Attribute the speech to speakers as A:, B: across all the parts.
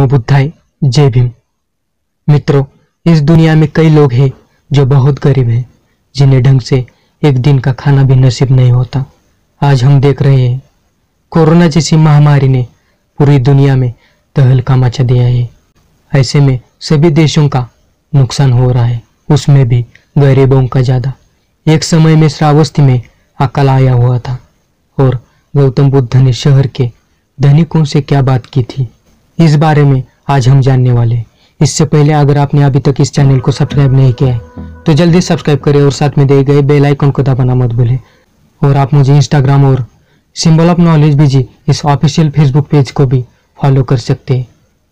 A: नमो बुद्धाय जय भीम। मित्रों, इस दुनिया में कई लोग हैं जो बहुत गरीब हैं, जिन्हें ढंग से एक दिन का खाना भी नसीब नहीं होता। आज हम देख रहे हैं, कोरोना जैसी महामारी ने पूरी दुनिया में तहलका मचा दिया है। ऐसे में सभी देशों का नुकसान हो रहा है, उसमें भी गरीबों का ज़्यादा। एक समय में श्रावस्ती में अकल आया हुआ था, और गौतम बुद्ध ने शहर के धनिकों से क्या बात की थी? इस बारे में आज हम जानने वाले इससे पहले अगर आपने अभी तक इस चैनल को सब्सक्राइब नहीं किया है तो जल्दी सब्सक्राइब करें और साथ में दिए गए बेल आइकन को दबाना मत भूलें। और आप मुझे इंस्टाग्राम और सिंबल ऑफ़ नॉलेज भी जी, इस ऑफिशियल फेसबुक पेज को भी फॉलो कर सकते हैं।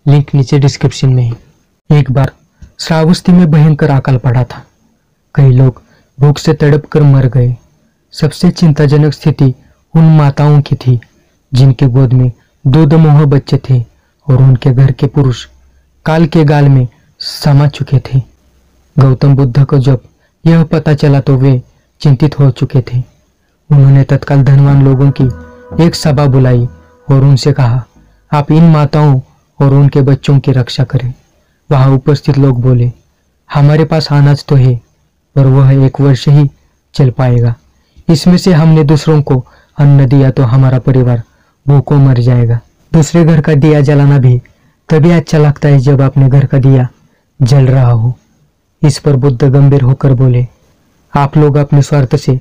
A: लिंक नीचे डिस्क्रिप्शन में है। एक बार श्रावस्ती में भयंकर अकाल पड़ा था। कई लोग भूख से तड़प कर मर गए। सबसे चिंताजनक स्थिति उन माताओं की थी, जिनके गोद में दो मोह बच्चे थे। और उनके घर के पुरुष काल के गाल में समा चुके थे। गौतम बुद्ध को जब यह पता चला तो वे चिंतित हो चुके थे। उन्होंने तत्काल धनवान लोगों की एक सभा बुलाई और उनसे कहा, आप इन माताओं और उनके बच्चों की रक्षा करें। वहाँ उपस्थित लोग बोले, हमारे पास अनाज तो है पर वह एक वर्ष ही चल पाएगा। इसमें से हमने दूसरों को अन्न दिया तो हमारा परिवार भूखों मर जाएगा। दूसरे घर का दिया जलाना भी तभी अच्छा लगता है जब अपने घर का दिया जल रहा हो। इस पर बुद्ध गंभीर होकर बोले, आप लोग अपने स्वार्थ से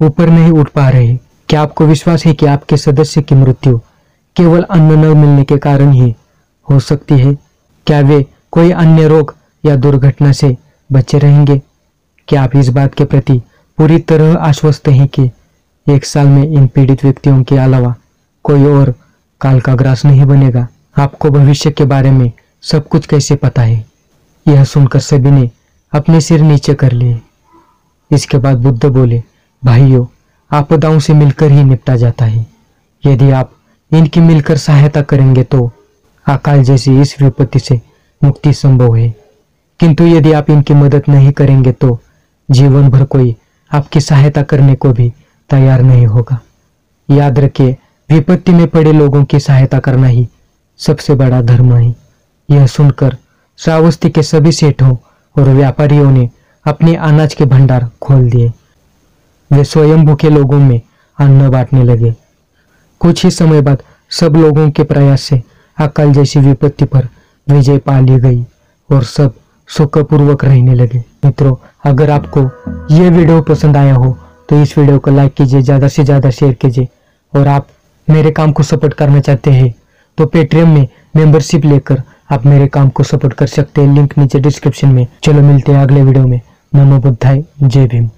A: ऊपर नहीं उठ पा रहे। क्या आपको विश्वास है कि आपके सदस्य की मृत्यु केवल अन्न न मिलने के कारण ही हो सकती है? क्या वे कोई अन्य रोग या दुर्घटना से बचे रहेंगे? क्या आप इस बात के प्रति पूरी तरह आश्वस्त हैं कि एक साल में इन पीड़ित व्यक्तियों के अलावा कोई और काल का ग्रास नहीं बनेगा। आपको भविष्य के बारे में सब कुछ कैसे पता है? यह सुनकर सभी ने अपने सिर नीचे कर लिए। इसके बाद बुद्ध बोले, भाइयों, आपदाओं से मिलकर ही निपटा जाता है। यदि आप इनकी मिलकर सहायता करेंगे तो अकाल जैसी इस विपत्ति से मुक्ति संभव है। किंतु यदि आप इनकी मदद नहीं करेंगे तो जीवन भर कोई आपकी सहायता करने को भी तैयार नहीं होगा। याद रखिए विपत्ति में पड़े लोगों की सहायता करना ही सबसे बड़ा धर्म है। यह सुनकर श्रावस्ती के सभी सेठों और व्यापारियों ने अपने अनाज के भंडार खोल दिए। वे स्वयं भूखे लोगों में अन्न बांटने लगे। कुछ ही समय बाद सब लोगों के प्रयास से अकाल जैसी विपत्ति पर विजय पा ली गई और सब सुखपूर्वक रहने लगे। मित्रों, अगर आपको यह वीडियो पसंद आया हो तो इस वीडियो को लाइक कीजिए, ज़्यादा से ज़्यादा शेयर कीजिए और आप मेरे काम को सपोर्ट करना चाहते हैं तो पेटीएम में मेंबरशिप लेकर आप मेरे काम को सपोर्ट कर सकते हैं। लिंक नीचे डिस्क्रिप्शन में। चलो मिलते हैं अगले वीडियो में। नमो बुद्धाय, जय भीम।